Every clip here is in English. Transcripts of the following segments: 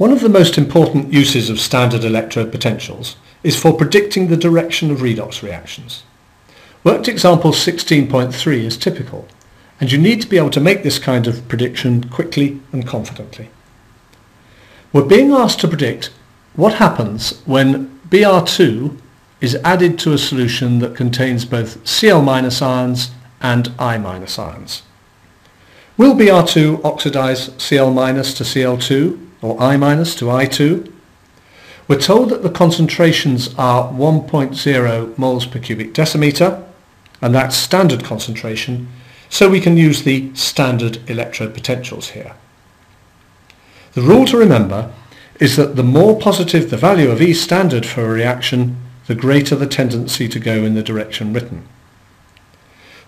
One of the most important uses of standard electrode potentials is for predicting the direction of redox reactions. Worked example 16.3 is typical, and you need to be able to make this kind of prediction quickly and confidently. We're being asked to predict what happens when Br2 is added to a solution that contains both Cl- ions and I- ions. Will Br2 oxidize Cl- to Cl2 or I- minus to I2? We're told that the concentrations are 1.0 moles per cubic decimeter, and that's standard concentration, so we can use the standard electrode potentials here. The rule to remember is that the more positive the value of E standard for a reaction, the greater the tendency to go in the direction written.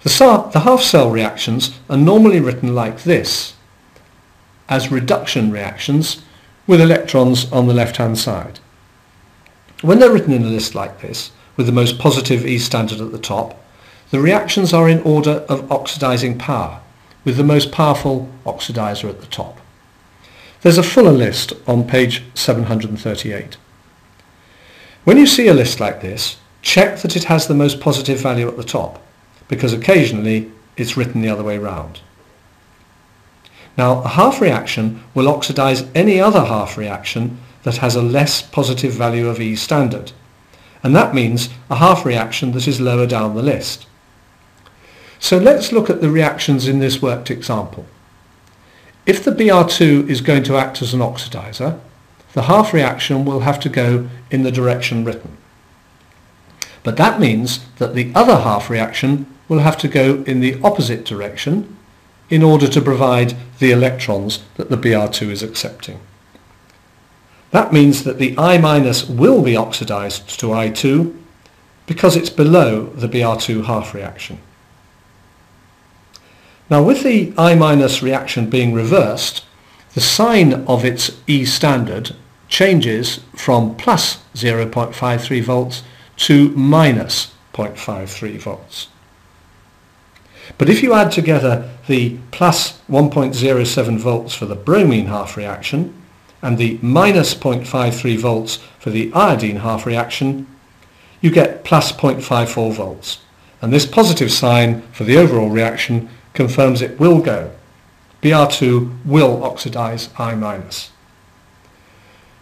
The, the half-cell reactions are normally written like this, as reduction reactions with electrons on the left-hand side. When they're written in a list like this, with the most positive E standard at the top, the reactions are in order of oxidizing power, with the most powerful oxidizer at the top. There's a fuller list on page 738. When you see a list like this, check that it has the most positive value at the top, because occasionally it's written the other way round. Now, a half reaction will oxidize any other half reaction that has a less positive value of E standard, and that means a half reaction that is lower down the list. So let's look at the reactions in this worked example. If the Br2 is going to act as an oxidizer, the half reaction will have to go in the direction written. But that means that the other half reaction will have to go in the opposite direction in order to provide the electrons that the Br2 is accepting. That means that the I- will be oxidized to I2 because it's below the Br2 half reaction. Now with the I- reaction being reversed, the sign of its E standard changes from plus 0.53 volts to minus 0.53 volts. But if you add together the plus 1.07 volts for the bromine half reaction and the minus 0.53 volts for the iodine half reaction, you get plus 0.54 volts. And this positive sign for the overall reaction confirms it will go. Br2 will oxidize I-.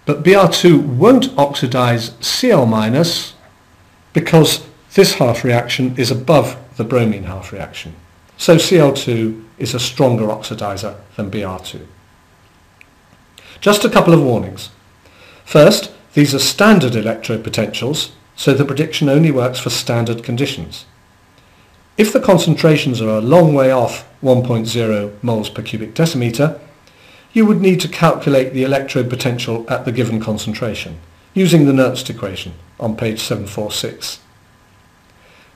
But Br2 won't oxidize Cl- because this half reaction is above the bromine half reaction. So Cl2 is a stronger oxidizer than Br2. Just a couple of warnings. First, these are standard electrode potentials, so the prediction only works for standard conditions. If the concentrations are a long way off 1.0 moles per cubic decimeter, you would need to calculate the electrode potential at the given concentration, using the Nernst equation on page 746.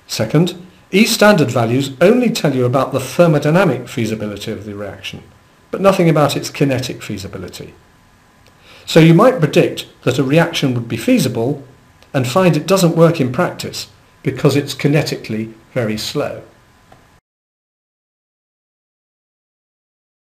Second, E standard values only tell you about the thermodynamic feasibility of the reaction, but nothing about its kinetic feasibility. So you might predict that a reaction would be feasible and find it doesn't work in practice because it's kinetically very slow.